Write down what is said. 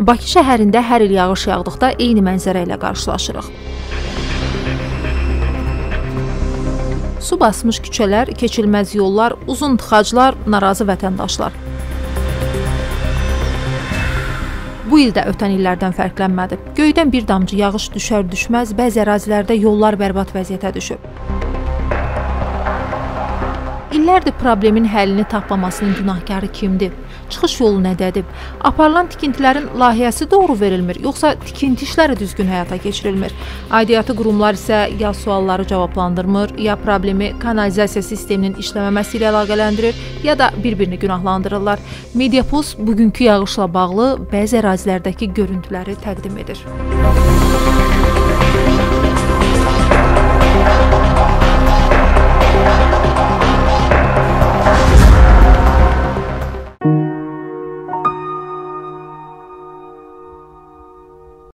Bakı şəhərində hər il yağış yağdıqda eyni mənzərə ilə qarşılaşırıq. Su basmış küçələr, keçilməz yollar, uzun tıxaclar, narazı vətəndaşlar. Bu il də ötən illərdən fərqlənmədi. Göydən bir damcı yağış düşər-düşməz bəzi ərazilərdə yollar bərbad vəziyyətə düşüb. İllərdir problemin həllini tapmamasının günahkarı kimdir? Çıxış yolu nədədir? Aparılan tikintilərin layihəsi doğru verilmir, yoxsa tikinti işləri düzgün həyata keçirilmir? Aidiyyatı qurumlar isə ya sualları cavablandırmır, ya problemi kanalizasiya sisteminin işləməməsi ilə əlaqələndirir, ya da bir-birini günahlandırırlar. Mediapost bugünkü yağışla bağlı bəzi ərazilərdəki görüntüləri təqdim edir. Müzik